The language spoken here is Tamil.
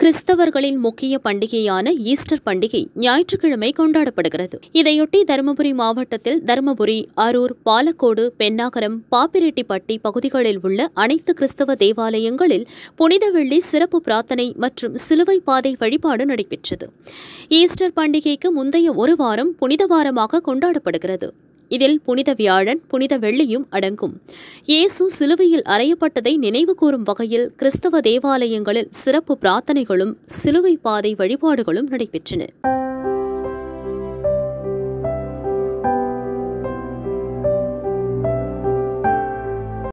கிறிஸ்தவர்களின் முக்கிய பண்டிகையான ஈஸ்டர் பண்டிகை ஞாயிற்றுக்கிழமை கொண்டாடப்படுகிறது. இதையொட்டி தருமபுரி மாவட்டத்தில் தருமபுரி அரூர் பாலக்கோடு பென்னாகரம் பாப்பிரெட்டிப்பட்டி பகுதிகளில் உள்ள அனைத்து கிறிஸ்தவ தேவாலயங்களில் புனித வெள்ளி சிறப்பு பிரார்த்தனை மற்றும் சிலுவை பாதை வழிபாடு நடைபெற்றது. ஈஸ்டர் பண்டிகைக்கு முந்தைய ஒரு வாரம் புனித வாரமாக கொண்டாடப்படுகிறது. இதில் புனித வியாழன் புனித வெள்ளியும் அடங்கும். இயேசு சிலுவையில் அறையப்பட்டதை நினைவு கூறும் வகையில் கிறிஸ்தவ தேவாலயங்களில் சிறப்பு பிரார்த்தனைகளும் சிலுவை பாதை வழிபாடுகளும் நடைபெற்றன.